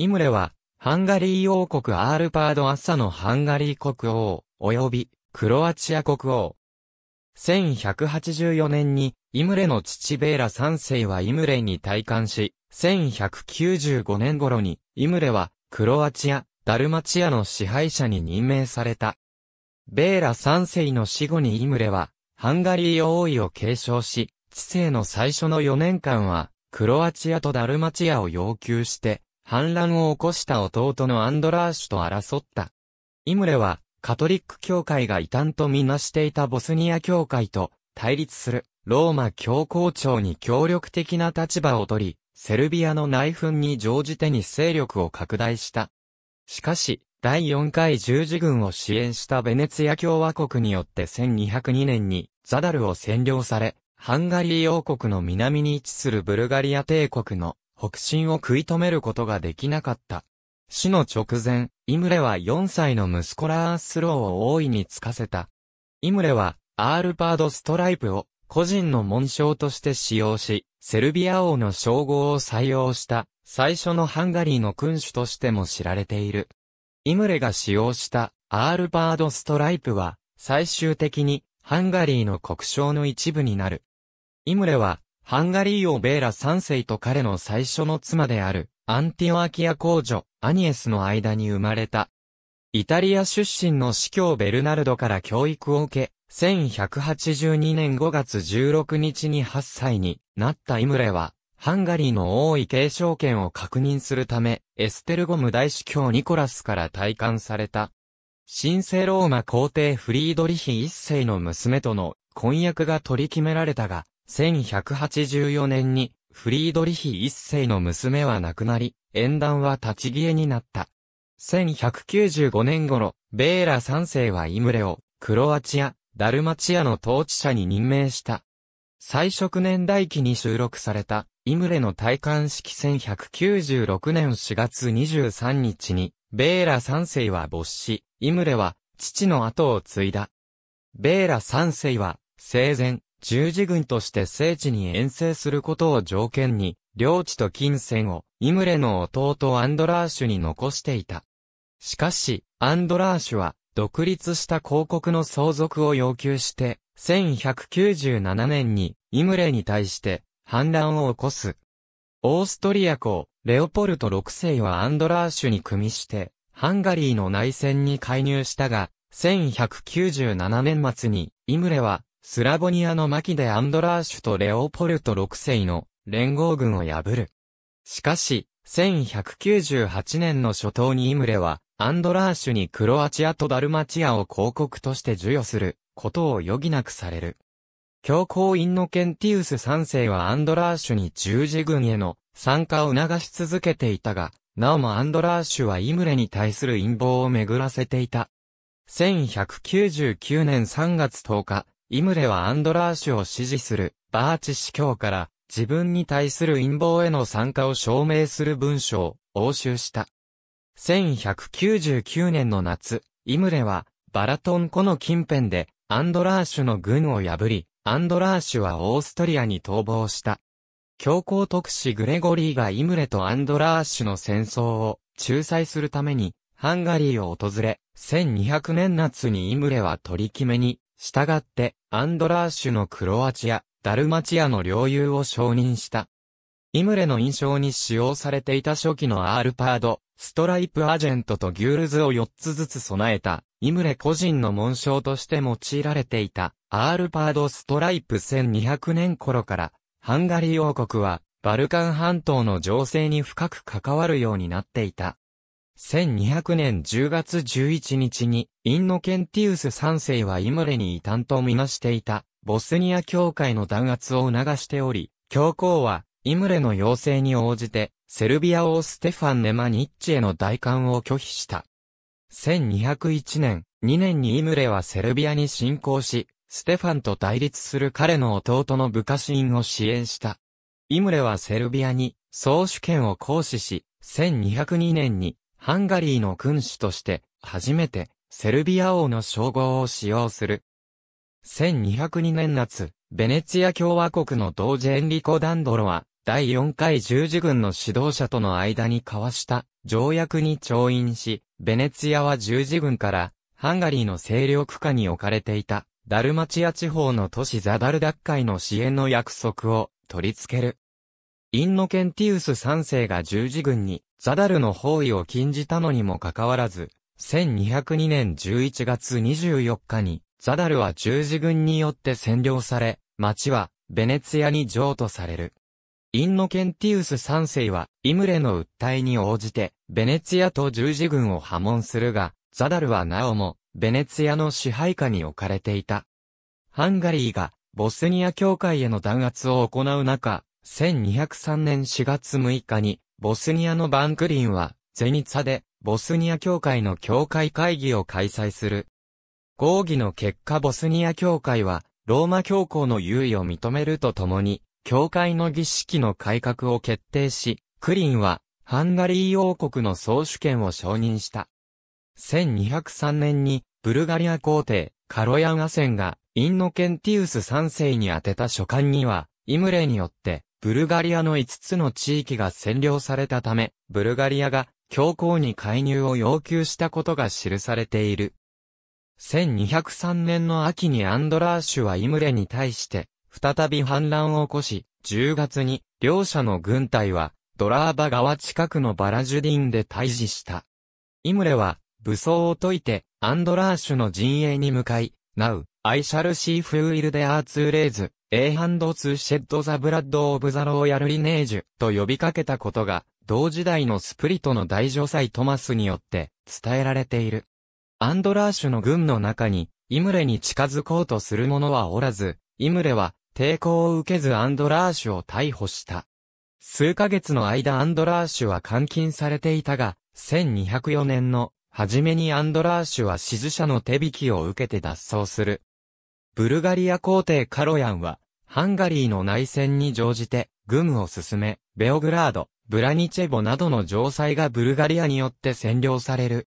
イムレは、ハンガリー王国アールパード・アッサのハンガリー国王、及び、クロアチア国王。1184年に、イムレの父ベーラ3世はイムレに退官し、1195年頃に、イムレは、クロアチア、ダルマチアの支配者に任命された。ベーラ3世の死後にイムレは、ハンガリー王位を継承し、知性の最初の4年間は、クロアチアとダルマチアを要求して、反乱を起こした弟のアンドラーシュと争った。イムレは、カトリック教会が異端とみなしていたボスニア教会と対立するローマ教皇庁に協力的な立場を取り、セルビアの内紛に乗じてに勢力を拡大した。しかし、第4回十字軍を支援したベネツィア共和国によって1202年にザダルを占領され、ハンガリー王国の南に位置するブルガリア帝国の北進を食い止めることができなかった。死の直前、イムレは4歳の息子ラースローを王位につかせた。イムレは、アールパードストライプを個人の紋章として使用し、セルビア王の称号を採用した最初のハンガリーの君主としても知られている。イムレが使用したアールパードストライプは最終的にハンガリーの国章の一部になる。イムレはハンガリー王ベーラ3世と彼の最初の妻であるアンティオキア公女アニエスの間に生まれた。イタリア出身の司教ベルナルドから教育を受け、1182年5月16日に8歳になったイムレは、ハンガリーの王位継承権を確認するため、エステルゴム大司教ニコラスから退官された。神聖ローマ皇帝フリードリヒ一世の娘との婚約が取り決められたが、1184年にフリードリヒ一世の娘は亡くなり、縁談は立ち消えになった。1195年頃、ベーラ三世はイムレを、クロアチア、ダルマチアの統治者に任命した。最初年代記に収録された、イムレの戴冠式1196年4月23日に、ベーラ三世は没し、イムレは、父の後を継いだ。ベーラ三世は、生前、十字軍として聖地に遠征することを条件に、領地と金銭を、イムレの弟アンドラーシュに残していた。しかし、アンドラーシュは、独立した広告の相続を要求して、1197年に、イムレに対して、反乱を起こす。オーストリア公、レオポルト6世はアンドラーシュに組みして、ハンガリーの内戦に介入したが、1197年末に、イムレは、スラボニアの牧でアンドラーシュとレオポルト6世の連合軍を破る。しかし、1198年の初頭にイムレは、アンドラーシュにクロアチアとダルマチアを公国として授与することを余儀なくされる。教皇インノケンティウス3世はアンドラーシュに十字軍への参加を促し続けていたが、なおもアンドラーシュはイムレに対する陰謀を巡らせていた。1199年3月10日、イムレはアンドラーシュを支持するバーチ司教から自分に対する陰謀への参加を証明する文書を押収した。1199年の夏、イムレはバラトン湖の近辺でアンドラーシュの軍を破り、アンドラーシュはオーストリアに逃亡した。教皇特使グレゴリーがイムレとアンドラーシュの戦争を仲裁するためにハンガリーを訪れ、1200年夏にイムレは取り決めに従ってアンドラーシュのクロアチア、ダルマチアの領有を承認した。イムレの印章に使用されていた初期のアールパード、ストライプアジェントとギュールズを4つずつ備えた、イムレ個人の紋章として用いられていた、アールパードストライプ1200年頃から、ハンガリー王国は、バルカン半島の情勢に深く関わるようになっていた。1200年10月11日に、インノケンティウス3世はイムレに異端とみなしていた、ボスニア教会の弾圧を促しており、教皇は、イムレの要請に応じて、セルビア王ステファン・ネマニッチへの戴冠を拒否した。1201年、2年にイムレはセルビアに侵攻し、ステファンと対立する彼の弟の部下シーンを支援した。イムレはセルビアに総主権を行使し、1202年にハンガリーの君主として初めてセルビア王の称号を使用する。1202年夏、ベネツィア共和国の同ジェンリコ・ダンドロは第4回十字軍の指導者との間に交わした条約に調印し、ベネツィアは十字軍からハンガリーの勢力下に置かれていたダルマチア地方の都市ザダル奪回の支援の約束を取り付ける。インノケンティウス3世が十字軍にザダルの包囲を禁じたのにもかかわらず、1202年11月24日にザダルは十字軍によって占領され、町はベネツィアに譲渡される。インノケンティウス3世は、イムレの訴えに応じて、ベネツィアと十字軍を破門するが、ザダルはなおも、ベネツィアの支配下に置かれていた。ハンガリーが、ボスニア教会への弾圧を行う中、1203年4月6日に、ボスニアのバンクリンは、ゼニツァで、ボスニア教会の教会会議を開催する。合議の結果ボスニア教会は、ローマ教皇の優位を認めるとともに、教会の儀式の改革を決定し、クリンは、ハンガリー王国の総主権を承認した。1203年に、ブルガリア皇帝、カロヤンアセンが、インノケンティウス3世に宛てた書簡には、イムレによって、ブルガリアの5つの地域が占領されたため、ブルガリアが、教皇に介入を要求したことが記されている。1203年の秋にアンドラーシュはイムレに対して、再び反乱を起こし、10月に、両者の軍隊は、ドラーバ川近くのバラジュディンで対峙した。イムレは、武装を解いて、アンドラーシュの陣営に向かい、Now, I shall see who will dare to raise, A hand to shed the blood of the royal lineage と呼びかけたことが、同時代のスプリトの大女祭トマスによって伝えられている。アンドラーシュの軍の中に、イムレに近づこうとする者はおらず、イムレは抵抗を受けずアンドラーシュを逮捕した。数ヶ月の間アンドラーシュは監禁されていたが、1204年の初めにアンドラーシュは支持者の手引きを受けて脱走する。ブルガリア皇帝カロヤンは、ハンガリーの内戦に乗じて、軍を進め、ベオグラード、ブラニチェボなどの城塞がブルガリアによって占領される。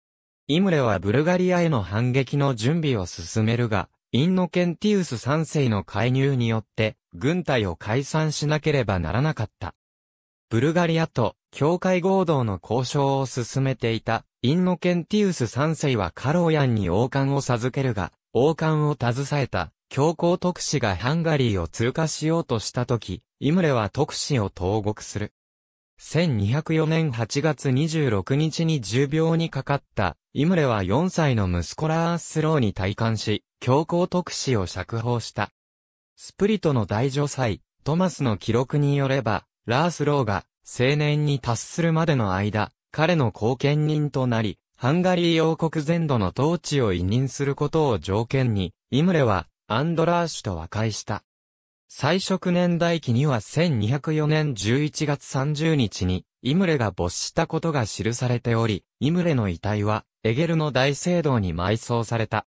イムレはブルガリアへの反撃の準備を進めるが、インノケンティウス3世の介入によって、軍隊を解散しなければならなかった。ブルガリアと、境界合同の交渉を進めていた、インノケンティウス3世はカローヤンに王冠を授けるが、王冠を携えた、教皇特使がハンガリーを通過しようとした時、イムレは特使を投獄する。1204年8月26日に重病にかかったイムレは4歳の息子ラースローに体感し、強行特使を釈放した。スプリトの大女祭、トマスの記録によれば、ラースローが青年に達するまでの間、彼の後見人となり、ハンガリー王国全土の統治を委任することを条件に、イムレはアンドラーシュと和解した。最初年代記には1204年11月30日に、イムレが没したことが記されており、イムレの遺体は、エゲルの大聖堂に埋葬された。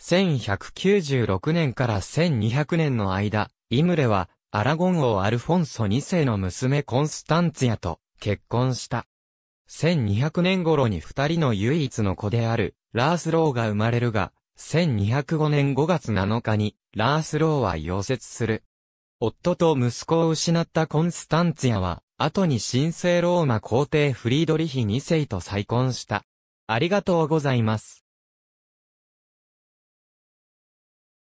1196年から1200年の間、イムレは、アラゴン王アルフォンソ2世の娘コンスタンツィアと結婚した。1200年頃に二人の唯一の子である、ラースローが生まれるが、1205年5月7日に、ラースローは溶接する。夫と息子を失ったコンスタンツィアは、後に神聖ローマ皇帝フリードリヒ2世と再婚した。ありがとうございます。